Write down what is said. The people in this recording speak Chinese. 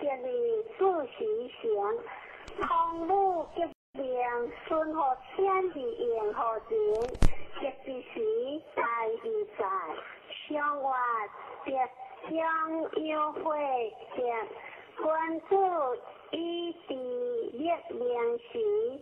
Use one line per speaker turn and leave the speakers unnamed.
建立住时祥，通路吉祥，顺和天地应和人，一之时大自在，相活别相优惠吉，关注一地力名时。